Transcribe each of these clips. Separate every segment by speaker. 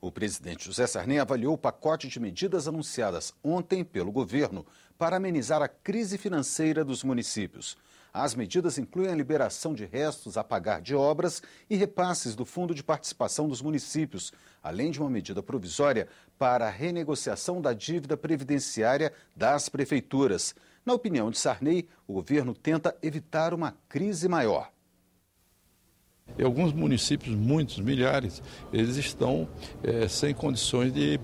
Speaker 1: O presidente José Sarney avaliou o pacote de medidas anunciadas ontem pelo governo para amenizar a crise financeira dos municípios. As medidas incluem a liberação de restos a pagar de obras e repasses do Fundo de Participação dos Municípios, além de uma medida provisória para a renegociação da dívida previdenciária das prefeituras. Na opinião de Sarney, o governo tenta evitar uma crise maior.
Speaker 2: Em alguns municípios, muitos, milhares, eles estão é, sem condições de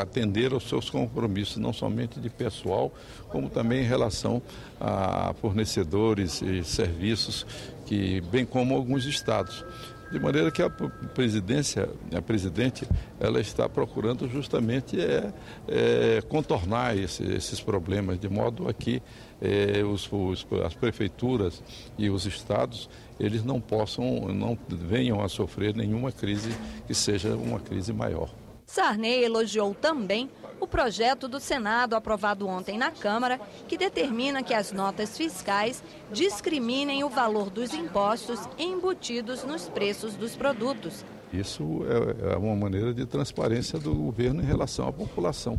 Speaker 2: atender aos seus compromissos, não somente de pessoal, como também em relação a fornecedores e serviços, que, bem como alguns estados. De maneira que a presidência, a presidente, ela está procurando justamente é, é contornar esse, esses problemas, de modo a que é, os, os, as prefeituras e os estados eles não possam, não venham a sofrer nenhuma crise que seja uma crise maior.
Speaker 3: Sarney elogiou também o projeto do Senado aprovado ontem na Câmara, que determina que as notas fiscais discriminem o valor dos impostos embutidos nos preços dos produtos.
Speaker 2: Isso é, é uma maneira de transparência do governo em relação à população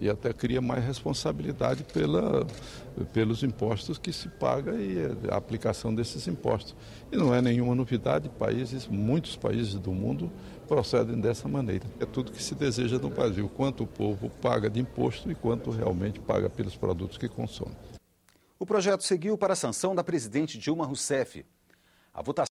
Speaker 2: e até cria mais responsabilidade pela, pelos impostos que se paga e a aplicação desses impostos. E não é nenhuma novidade, países, muitos países do mundo procedem dessa maneira. É tudo que se deseja no Brasil, quanto o povo paga de imposto e quanto realmente paga pelos produtos que consome.
Speaker 1: O projeto seguiu para a sanção da presidente Dilma Rousseff. A votação